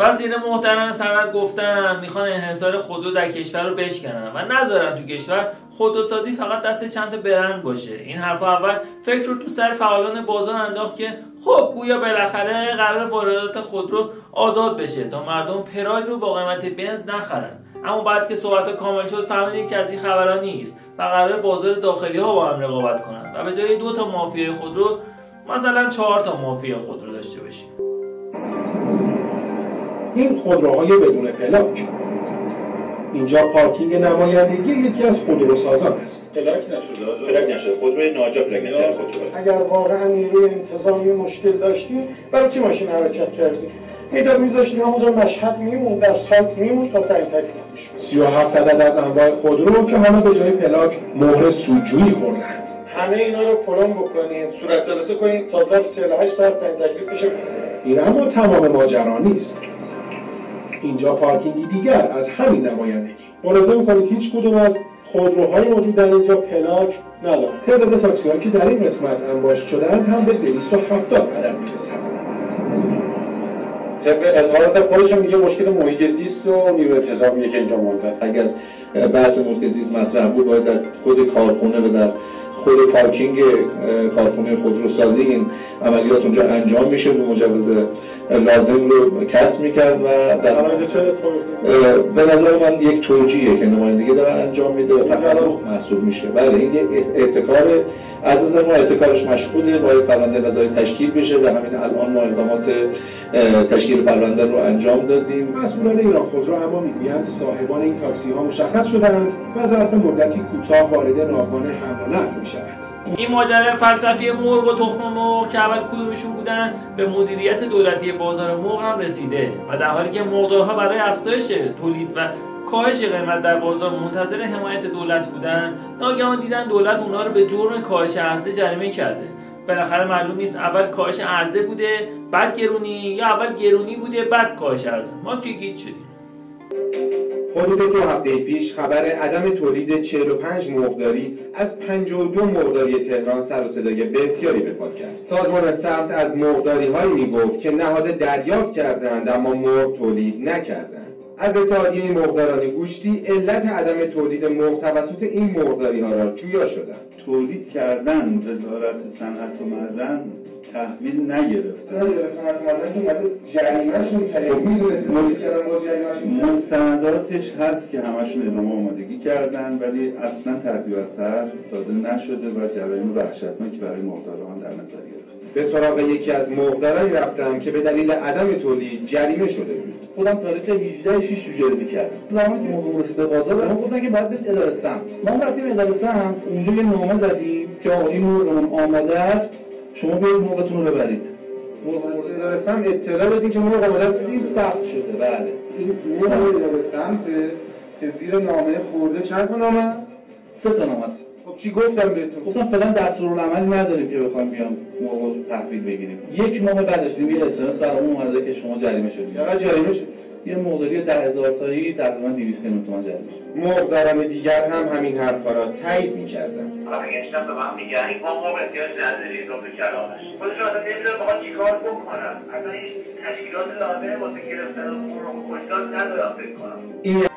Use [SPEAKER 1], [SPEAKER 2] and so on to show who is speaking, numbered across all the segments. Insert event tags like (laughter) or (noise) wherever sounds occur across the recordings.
[SPEAKER 1] وزیر محترم صنعت گفتن می‌خوان انحصار خودرو در کشور رو بشکنن. و نذارن تو کشور خودروسازی فقط دست چند تا برند باشه. این حرفا اول فکر رو تو سر فعالان بازار انداخت که خب گویا بالاخره قرار واردات خودرو آزاد بشه تا مردم پراید رو با قیمت بنز نخرن. اما بعد که صحبت کامل شد فهمیدیم که از این خبرها نیست و قرار بازار داخلی ها با هم رقابت کنن. و به جای دو تا مافیای خودرو مثلا چهار تا مافیا خودرو داشته باشیم.
[SPEAKER 2] این خودروهای بدون پلاک. اینجا پارکینگ نمایندگی یکی از خودروسازان است.
[SPEAKER 3] پلاک نشده پلاک نشده. خودروی ناجا پلاک نشده. خودرو
[SPEAKER 4] اگر واقعا نیروی انتظامی مشکل داشتیم برای چی ماشین حرکت کردیم؟ می‌داد میذاشتیم همونجا مشهد میمون در سایت میمون تا تعیین تکلیف می‌شد
[SPEAKER 2] 37 عدد از انواع خودرو که حالا به جای پلاک مهر سودجویی خوردند
[SPEAKER 4] همه اینا رو پلم بکنین صورت جلسه کنین تا ظرف 48 ساعت تعیین تکلیف بشه
[SPEAKER 2] این اما تمام ماجرا نیست. اینجا پارکینگی دیگر از همین نمایندگی. ملاحظه می‌کنید هیچ کدوم از خودروهای موجود در اینجا پلاک ندارد تعداد تاکسی که در این قسمت انباشت شدهاند هم به 270 عدد می‌رسد
[SPEAKER 5] طبق اظهارات خودشون میگه مشکل محیط زیست و نیروی انتظامیه که اینجا مونده.
[SPEAKER 6] اگر بحث محیط زیست مطرح بود باید در خود کارخونه و در خود پارکینگ کارخونه خودروسازی این عملیات اونجا انجام میشه و مجوز لازم رو کسب می‌کرد و در به نظر من یک توجیه که نمایندگی داره انجام میده و تحقق محسوب میشه. بله این یک احتکار از نظر ما احتکارش مشغوله باید پرونده نظری تشکیل بشه و همین الان ما اقدامات تشکیل پرونده رو انجام دادیم.
[SPEAKER 2] مسئولان ایران خودرو اما می‌گویند صاحبان این تاکسی ها مشخص شدند و ظرف مدتی کوتاه وارد ناوگان حمل و نقل می‌شوند
[SPEAKER 1] این ماجرا فلسفی مرغ و تخم مرغ که اول کدومشون بودن به مدیریت دولتی بازار مرغ هم رسیده و در حالی که مرغدارها برای افزایش تولید و کاهش قیمت در بازار منتظر حمایت دولت بودن ناگهان دیدن دولت اونا رو به جرم کاهش عرضه جریمه کرده. بالاخره معلوم نیست اول کاهش عرضه بوده بعد گرونی یا اول گرونی بوده بعد کاهش عرضه ما که گیت شدیم.
[SPEAKER 7] حدود دو هفته پیش خبر عدم تولید 45 مرغداری از 52 مرغداری تهران سر و صدای بسیاری به پا کرد. سازمان ثبت از مرغداری هایی می که نهاد دریافت کردند اما مرغ تولید نکردند. از اتحادیه مرغداران گوشتی علت عدم تولید مرغ توسط این مرغداری ها را جویا شدند.
[SPEAKER 8] تولید کردن وزارت صنعت و معدن تحویل نگرفته مستنداتش هست که همشون اعلام آمادگی کردن ولی اصلا تحویل اثر داده نشده و جرایم وحشتناکی برای مقداران در نظر گرفته
[SPEAKER 7] به سراغ یکی از مقدارانی رفتم که به دلیل عدم تولید جریمه شده بود.
[SPEAKER 9] خودم تاریخ 18 6 رو جزی کردم. زمانی که موضوع رسید به بازار بهمون گفتن که باید برید اداره سمت. ما هم رفتیم اداره سمت. اونجا یه نامه زدیم که آقا این آماده است شما بیاید مرغتون رو ببرید.
[SPEAKER 7] مرغ سمت اطلاع دادین که است
[SPEAKER 9] این ثبت شده. بله.
[SPEAKER 7] این اداره سمت که زیر نامه خورده چند تا نامه است؟
[SPEAKER 9] سه تا نامه است.
[SPEAKER 7] خب چی گفتم بهتون؟
[SPEAKER 9] گفتم فعلا دستورالعملی نداریم که بخوام بیام رو تحویل بگیریم. یک ماه بعدش یه اس ام اس برامون اومده که شما جریمه شدید.
[SPEAKER 7] چقدر جریمه شد؟
[SPEAKER 9] یه مقداری 10000 تایی تقریبا 200 میلیون تومان جریمه
[SPEAKER 7] مقداران دیگر هم همین حرفا را تایید می‌کردند.
[SPEAKER 10] برگشتم به من میگن این ما موقع احتیاج رو به کلامش. خودشون اصلا نمی‌دونم بخواد چیکار بکنن اصلا این تشکیلات لازمه واسه گرفتن مرغ کشتار ندارم فکر کنم.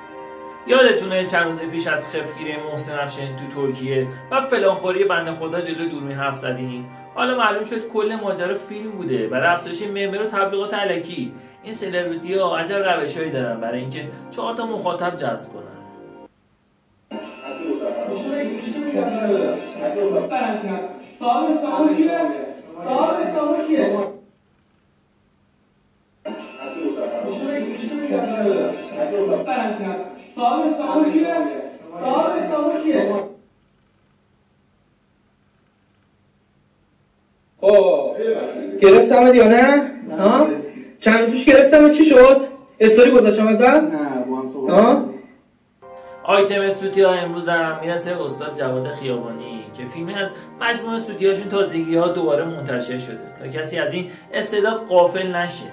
[SPEAKER 1] یادتونه چند روز پیش از خفگیری محسن افشین تو ترکیه و فلانخوری بنده خدا جلو دورمی حرف زدیم. حالا معلوم شد کل ماجرا فیلم بوده برای افزایش ممبر و تبلیغات علکی این سلبریتی ها عجب روشهایی دارن برای اینکه چهار تا مخاطب جذب کنن
[SPEAKER 11] صاحب؟ صاحب کیه؟ صاحب کیه؟
[SPEAKER 12] خب گرفتم یا نه؟ ها؟ چند روزش گرفتم چی شد؟ استوری گذاشتم ازت؟
[SPEAKER 9] نه با هم صحبت؟
[SPEAKER 1] آیتم سوتی ها امروز هم می‌رسه استاد جواد خیابانی که فیلمی از مجموعه سوتی هاشون تازگی ها دوباره منتشر شده تا کسی از این استعداد قافل نشه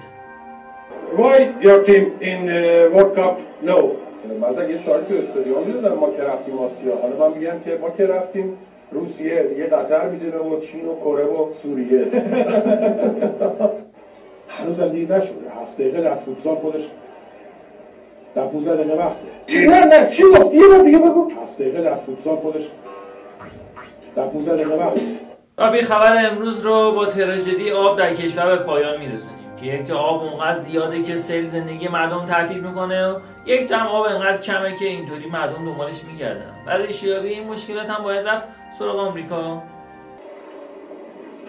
[SPEAKER 13] Why your team in uh, World Cup no? مثلا یه شاید تو استادیوم می‌دونم ما که رفتیم آسیا حالا من میگم که ما که رفتیم روسیه دیگه قطر می‌دونه و چین و کره و سوریه. (laughs) هنوزم دیر نشده. هفت دقیقه در فوتزال خودش در 15 دقیقه وقته.
[SPEAKER 4] نه نه چی گفتی؟ یه دیگه بگو.
[SPEAKER 13] هفت دقیقه در فوتزال خودش در 15 دقیقه وقته.
[SPEAKER 1] و بی خبر امروز رو با تراژدی آب در کشور به پایان میرسونیم. که یک جا آب اونقدر زیاده که سیل زندگی مردم تهدید می‌کنه و یک جمع آب انقدر کمه که اینطوری مردم دنبالش میگردن. برای ریشیابی این مشکلات هم باید رفت سراغ آمریکا.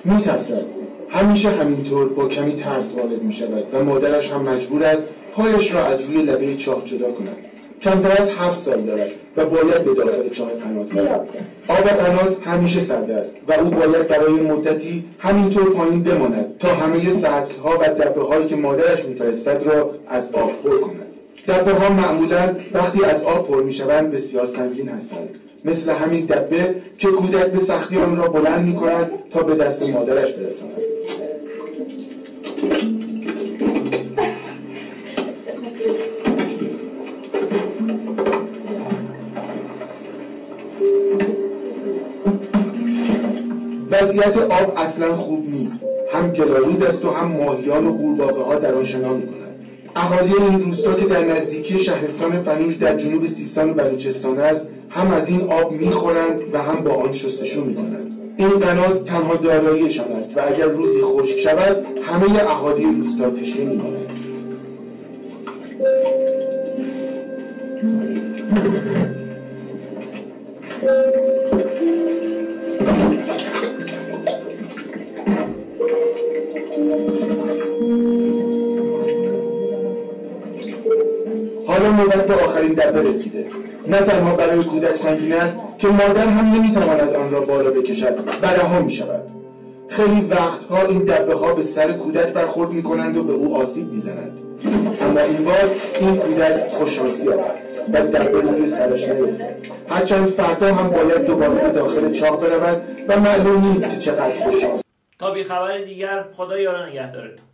[SPEAKER 14] میترسد. همیشه همینطور با کمی ترس وارد می شود و مادرش هم مجبور است پایش را از روی لبه چاه جدا کند. کمتر از هفت سال دارد و باید به داخل چاه قنات برود آب قنات همیشه سرده است و او باید برای مدتی همینطور پایین بماند تا همه سطل ها و دبه هایی که مادرش میفرستد را از آب پر کند. دبه ها معمولا وقتی از آب پر می شوند بسیار سنگین هستند. مثل همین دبه که کودک به سختی آن را بلند می کند تا به دست مادرش برساند. وضعیت آب اصلا خوب نیست. هم گلالود است و هم ماهیان و قورباغه ها در آن شنا می‌کنند. اهالی این روستا که در نزدیکی شهرستان فنوش در جنوب سیستان و بلوچستان است هم از این آب می‌خورند و هم با آن شستشو می‌کنند. این قنات تنها داراییشان است و اگر روزی خشک شود همه اهالی روستا تشنه میمانند (laughs) نوبت به آخرین دبه رسیده. نه تنها برای کودک سنگین است که مادر هم نمی‌تواند آن را بالا بکشد و رها می شود خیلی وقتها این دبه ها به سر کودک برخورد می کنند و به او آسیب می زنند اما این بار این کودک خوششانسی آورد و دبه روی سرش نیفتاد. هرچند فردا هم باید دوباره به داخل چاه برود و معلوم نیست که چقدر خوششانس
[SPEAKER 1] تا بی خبر دیگر خدا یارا نگهدارتون.